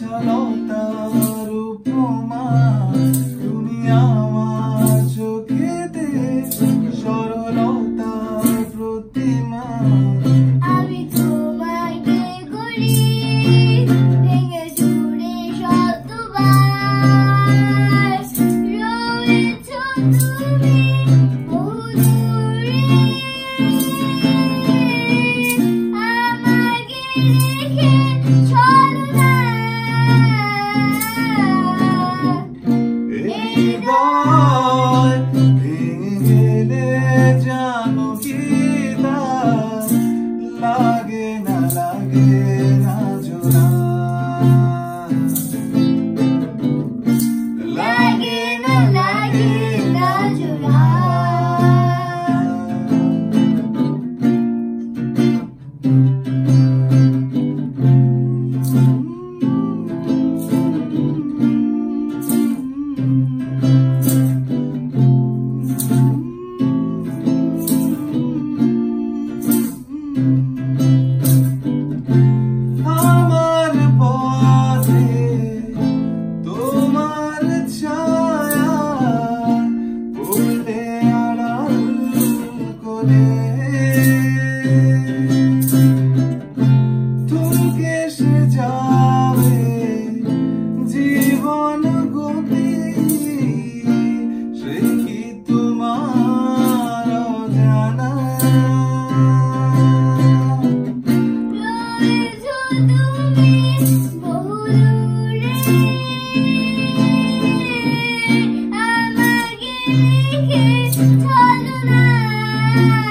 বিশালতার উপমা তুমি আমার চোখেতে সরলতার প্রতিমা। আমি তোমায় করি ভেঙে জুড়ে শতবার। রয়েছ তুমি আমাকে দেখে বলে ঢুকে সে যাবে জীবন গতি সে কি তোমার জানা Thank you. Thank you.